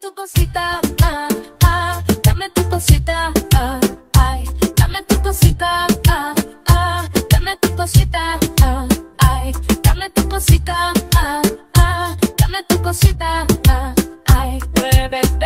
Tu cosita, ah, ah, dame tu cosita, ah, ay, dame tu cosita, ah, ah, dame tu cosita, ah, ay, dame tu cosita, ah, ah, dame tu cosita, ah, ay, muévete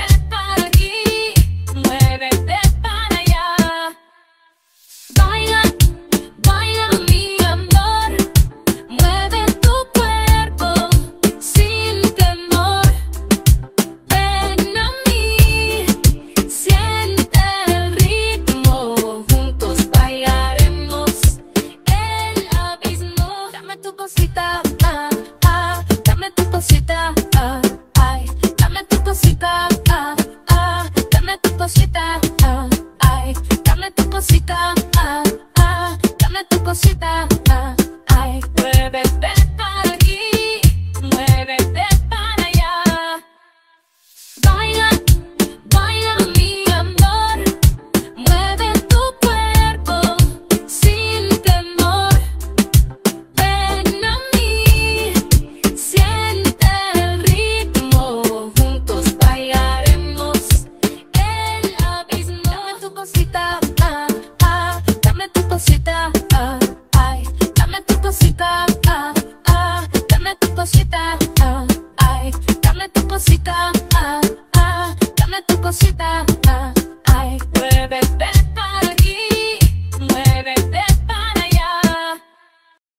cosita, ah, ah, dame tu cosita, ah, ay, dame tu cosita, ah, ah, dame tu cosita, ah, ay, dame tu cosita, ah, ah, dame tu cosita, that.